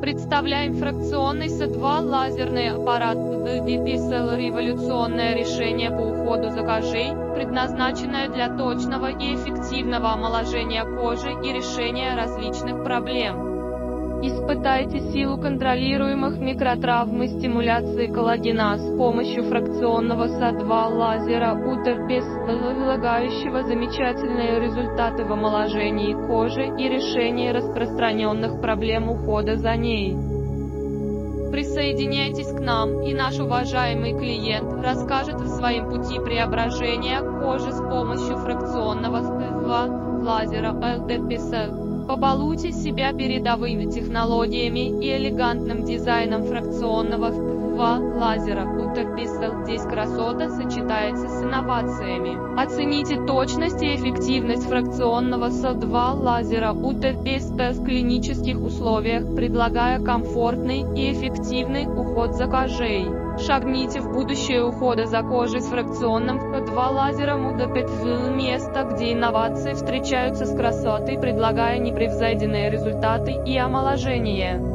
Представляем фракционный С2 лазерный аппарат. DPSL революционное решение по уходу за кожей, предназначенное для точного и эффективного омоложения кожи и решения различных проблем. Испытайте силу контролируемых микротравм и стимуляции коллагена с помощью фракционного СА2 лазера Утерпес, предлагающего замечательные результаты в омоложении кожи и решении распространенных проблем ухода за ней. Присоединяйтесь к нам, и наш уважаемый клиент расскажет о своем пути преображения кожи с помощью фракционного СТ2 лазера LDPSL. Побалуйте себя передовыми технологиями и элегантным дизайном фракционного СТ2 лазера. Утерписел здесь красота сочетается с инновациями. Оцените точность и эффективность фракционного СТ2 лазера Утерписел в клинических условиях, предлагая комфортный и эффективный уход за кожей. Шагните в будущее ухода за кожей с фракционным СТ2 лазером УДПТВ место, где инновации встречаются с красотой, предлагая непревзойденные результаты и омоложение.